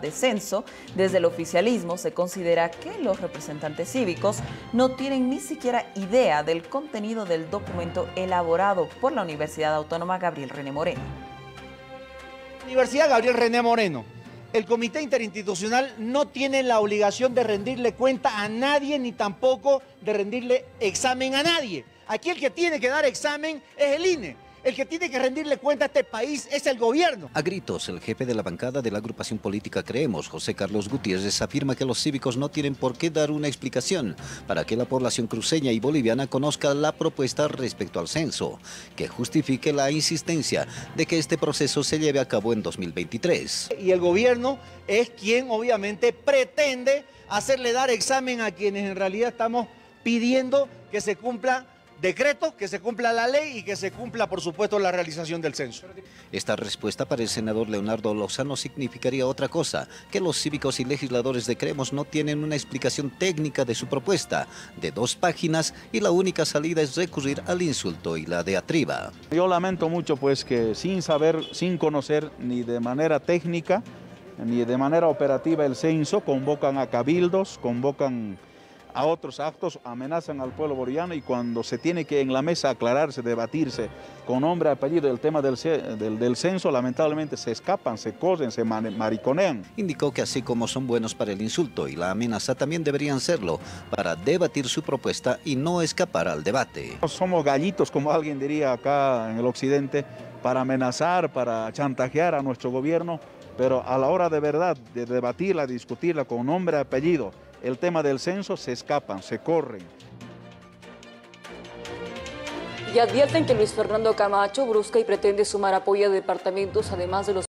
descenso, desde el oficialismo se considera que los representantes cívicos no tienen ni siquiera idea del contenido del documento elaborado por la Universidad Autónoma Gabriel René Moreno. Universidad Gabriel René Moreno. El comité interinstitucional no tiene la obligación de rendirle cuenta a nadie ni tampoco de rendirle examen a nadie. Aquí el que tiene que dar examen es el INE. El que tiene que rendirle cuenta a este país es el gobierno. A gritos, el jefe de la bancada de la agrupación política Creemos, José Carlos Gutiérrez, afirma que los cívicos no tienen por qué dar una explicación para que la población cruceña y boliviana conozca la propuesta respecto al censo, que justifique la insistencia de que este proceso se lleve a cabo en 2023. Y el gobierno es quien obviamente pretende hacerle dar examen a quienes en realidad estamos pidiendo que se cumpla decreto, que se cumpla la ley y que se cumpla, por supuesto, la realización del censo. Esta respuesta para el senador Leonardo Lozano significaría otra cosa, que los cívicos y legisladores de Creemos no tienen una explicación técnica de su propuesta, de dos páginas, y la única salida es recurrir al insulto y la diatriba. Yo lamento mucho pues que sin saber, sin conocer ni de manera técnica, ni de manera operativa el censo, convocan a cabildos, convocan a otros actos, amenazan al pueblo boliviano y cuando se tiene que en la mesa aclararse, debatirse con nombre y apellido el tema del, del, censo, lamentablemente se escapan, se corren, se mariconean. Indicó que así como son buenos para el insulto y la amenaza, también deberían serlo para debatir su propuesta y no escapar al debate. Somos gallitos, como alguien diría acá en el occidente, para amenazar, para chantajear a nuestro gobierno, pero a la hora de verdad, de debatirla, discutirla con nombre y apellido, el tema del censo se escapan, se corren. Y advierten que Luis Fernando Camacho busca y pretende sumar apoyo a departamentos además de los